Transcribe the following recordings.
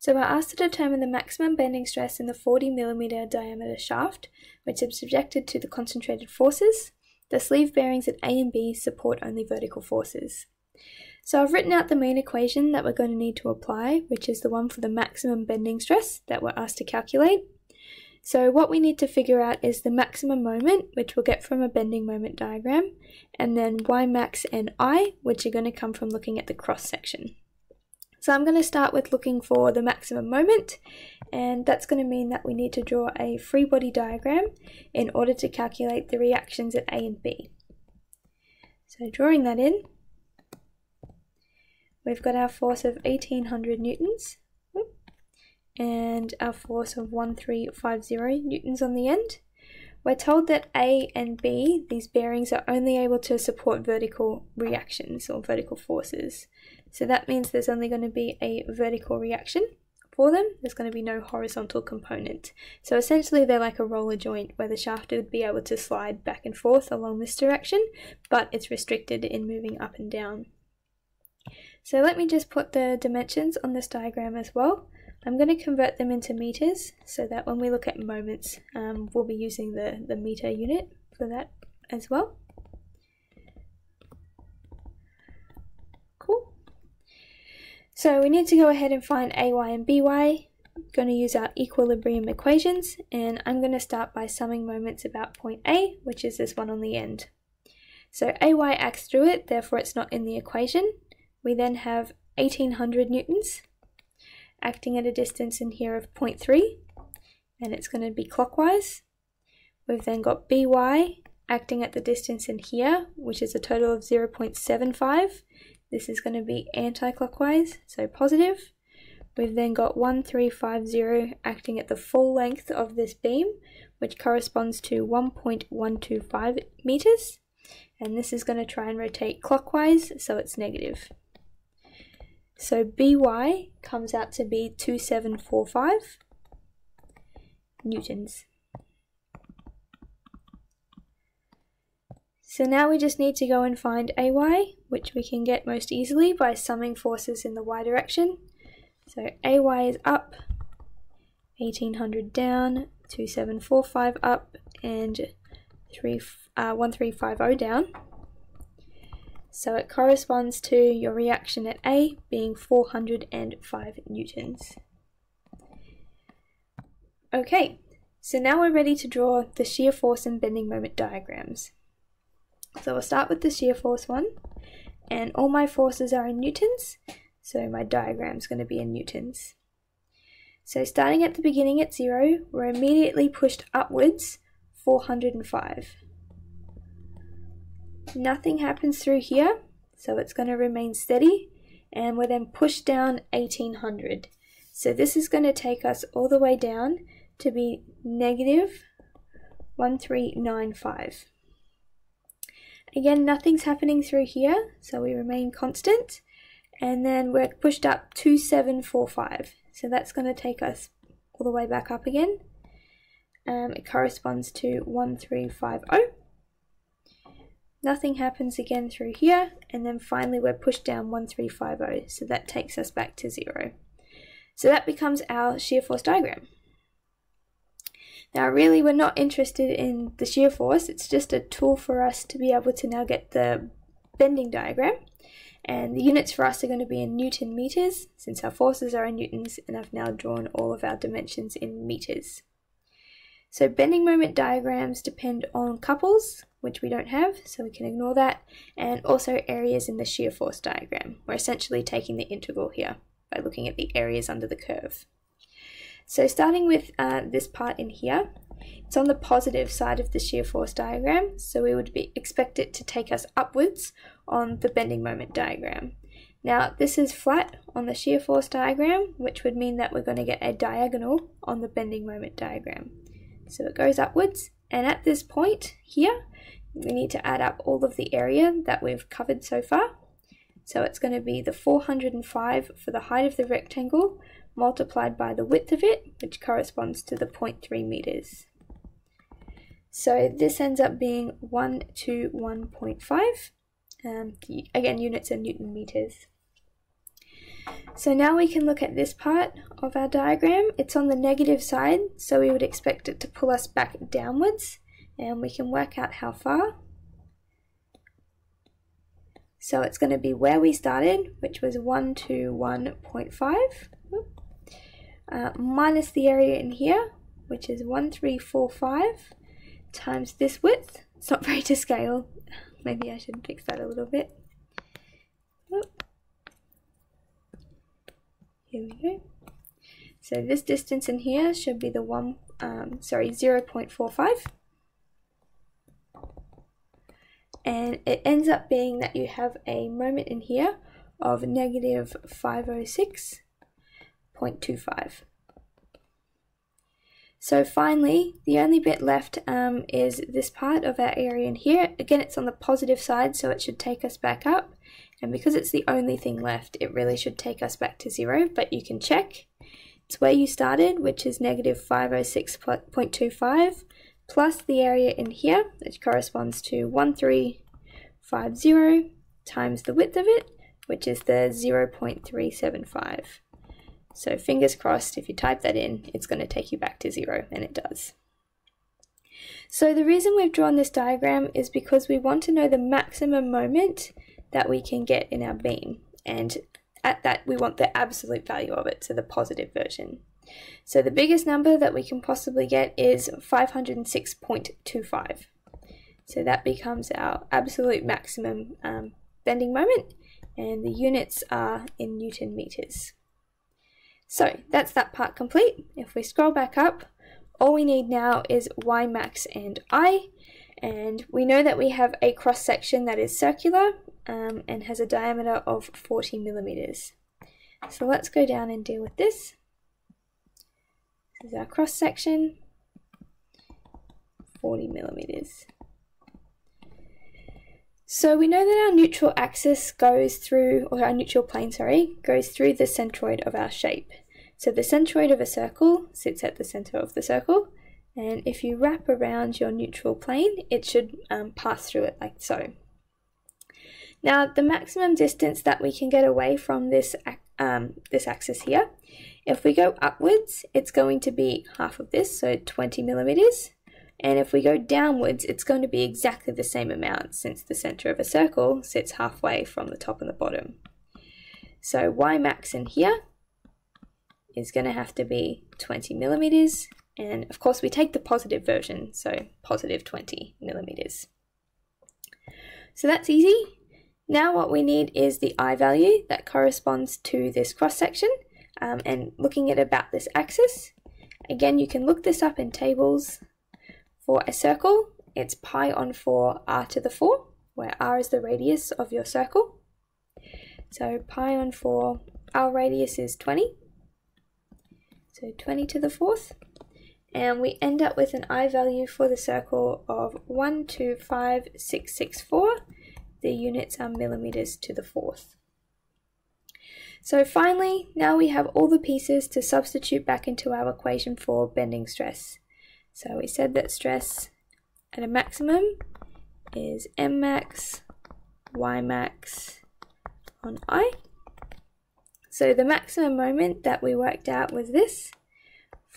So we're asked to determine the maximum bending stress in the 40 millimeter diameter shaft, which is subjected to the concentrated forces. The sleeve bearings at A and B support only vertical forces. So I've written out the main equation that we're going to need to apply, which is the one for the maximum bending stress that we're asked to calculate. So what we need to figure out is the maximum moment, which we'll get from a bending moment diagram, and then y max and i, which are going to come from looking at the cross section. So I'm going to start with looking for the maximum moment and that's going to mean that we need to draw a free body diagram in order to calculate the reactions at A and B. So drawing that in, we've got our force of 1800 newtons and our force of 1350 newtons on the end. We're told that A and B, these bearings, are only able to support vertical reactions or vertical forces. So that means there's only going to be a vertical reaction for them. There's going to be no horizontal component. So essentially they're like a roller joint where the shaft would be able to slide back and forth along this direction, but it's restricted in moving up and down. So let me just put the dimensions on this diagram as well. I'm going to convert them into meters so that when we look at moments, um, we'll be using the, the meter unit for that as well. Cool. So we need to go ahead and find AY and BY. I'm going to use our equilibrium equations and I'm going to start by summing moments about point A, which is this one on the end. So AY acts through it, therefore it's not in the equation. We then have 1800 newtons acting at a distance in here of 0.3 and it's going to be clockwise. We've then got BY acting at the distance in here, which is a total of 0.75. This is going to be anti-clockwise, so positive. We've then got 1350 acting at the full length of this beam, which corresponds to 1.125 meters. And this is going to try and rotate clockwise, so it's negative. So By comes out to be 2745 newtons. So now we just need to go and find AY, which we can get most easily by summing forces in the y direction. So AY is up, 1800 down, 2745 up, and 3, uh, 1350 down. So it corresponds to your reaction at A being 405 newtons. Okay, so now we're ready to draw the shear force and bending moment diagrams. So we'll start with the shear force one, and all my forces are in newtons, so my diagram is going to be in newtons. So starting at the beginning at zero, we're immediately pushed upwards 405 nothing happens through here, so it's going to remain steady, and we're then pushed down 1800. So this is going to take us all the way down to be negative 1395. Again, nothing's happening through here, so we remain constant, and then we're pushed up 2745. So that's going to take us all the way back up again. Um, it corresponds to 1350 nothing happens again through here, and then finally we're pushed down 1350, so that takes us back to zero. So that becomes our shear force diagram. Now really we're not interested in the shear force, it's just a tool for us to be able to now get the bending diagram. And the units for us are going to be in Newton meters, since our forces are in newtons, and I've now drawn all of our dimensions in meters. So bending moment diagrams depend on couples, which we don't have, so we can ignore that, and also areas in the shear force diagram. We're essentially taking the integral here by looking at the areas under the curve. So starting with uh, this part in here, it's on the positive side of the shear force diagram, so we would be, expect it to take us upwards on the bending moment diagram. Now this is flat on the shear force diagram, which would mean that we're going to get a diagonal on the bending moment diagram. So it goes upwards, and at this point here, we need to add up all of the area that we've covered so far. So it's going to be the 405 for the height of the rectangle multiplied by the width of it, which corresponds to the 0.3 meters. So this ends up being 1 to 1.5. Um, again, units are Newton meters. So now we can look at this part of our diagram. It's on the negative side, so we would expect it to pull us back downwards, and we can work out how far. So it's going to be where we started, which was 121.5, uh, minus the area in here, which is 1345, times this width. It's not very to scale. Maybe I should fix that a little bit. Here we go. So this distance in here should be the one, um, sorry, 0 0.45. And it ends up being that you have a moment in here of negative 506.25. So finally, the only bit left um, is this part of our area in here. Again, it's on the positive side, so it should take us back up. And because it's the only thing left, it really should take us back to zero, but you can check. It's where you started, which is negative 506.25, plus the area in here, which corresponds to 1350 times the width of it, which is the 0.375. So fingers crossed, if you type that in, it's going to take you back to zero, and it does. So the reason we've drawn this diagram is because we want to know the maximum moment that we can get in our beam. And at that, we want the absolute value of it, so the positive version. So the biggest number that we can possibly get is 506.25. So that becomes our absolute maximum um, bending moment, and the units are in Newton meters. So that's that part complete. If we scroll back up, all we need now is Y max and I, and we know that we have a cross section that is circular um, and has a diameter of 40 millimeters. So let's go down and deal with this. This is our cross section, 40 millimeters. So we know that our neutral axis goes through, or our neutral plane, sorry, goes through the centroid of our shape. So the centroid of a circle sits at the center of the circle, and if you wrap around your neutral plane, it should um, pass through it like so. Now, the maximum distance that we can get away from this, um, this axis here, if we go upwards, it's going to be half of this, so 20 millimeters. And if we go downwards, it's going to be exactly the same amount since the center of a circle sits halfway from the top and the bottom. So Y max in here is going to have to be 20 millimeters. And of course we take the positive version, so positive 20 millimeters. So that's easy. Now what we need is the I value that corresponds to this cross section um, and looking at about this axis. Again, you can look this up in tables for a circle, it's pi on 4 r to the 4, where r is the radius of your circle. So pi on 4, our radius is 20. So 20 to the 4th. And we end up with an I value for the circle of 125664. The units are millimeters to the 4th. So finally, now we have all the pieces to substitute back into our equation for bending stress. So we said that stress at a maximum is M max, Y max on I. So the maximum moment that we worked out was this,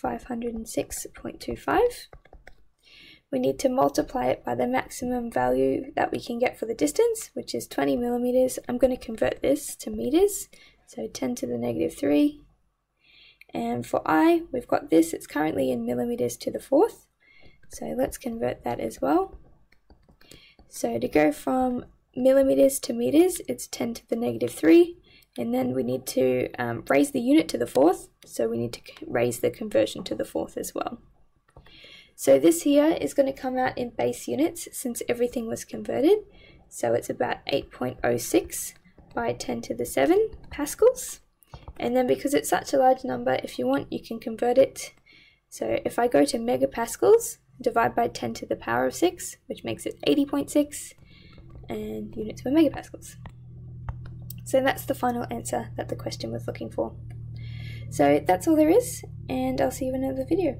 506.25. We need to multiply it by the maximum value that we can get for the distance, which is 20 millimeters. I'm going to convert this to meters, so 10 to the negative 3 and for I, we've got this, it's currently in millimeters to the fourth. So let's convert that as well. So to go from millimeters to meters, it's 10 to the negative 3. And then we need to um, raise the unit to the fourth, so we need to raise the conversion to the fourth as well. So this here is going to come out in base units since everything was converted. So it's about 8.06 by 10 to the 7 pascals. And then because it's such a large number, if you want, you can convert it. So if I go to megapascals, divide by 10 to the power of 6, which makes it 80.6, and units per megapascals. So that's the final answer that the question was looking for. So that's all there is, and I'll see you in another video.